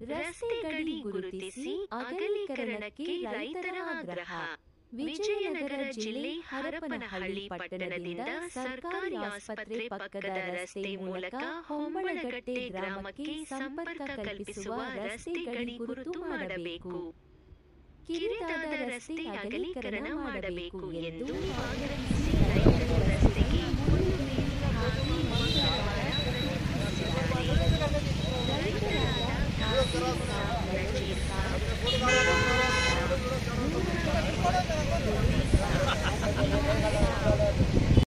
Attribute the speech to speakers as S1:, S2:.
S1: ರಸ್ತೆ ಗಡಿ ಗುರುತಿಸಿ ಅಗಲೀಕರಣಕ್ಕೆ ರೈತರ ಆಗ್ರಹ. ವಿಜಯನಗರ ಜಿಲ್ಲೆ ಹರಪನಹಳ್ಳಿ ಪಟ್ಟಣದಿಂದ ಸರ್ಕಾರಿ ಆಸ್ಪತ್ರೆ ಪಕ್ಕದ ರಸ್ತೆ ಮೂಲಕ ಹೊಂಬಳಗಟ್ಟೆ ಗ್ರಾಮಕ್ಕೆ ಸಂಪರ್ಕ ಕಲ್ಪಿಸುವ ರಸ್ತೆ ಗಡಿ ಗುರುತು ಮಾಡಬೇಕು. ಕಿರಿದಾದ ರಸ್ತೆ ಅಗಲೀಕರಣ ಮಾಡಬೇಕು ಎಂದು ಆಗ್ರಹಿಸಿ atrás, né?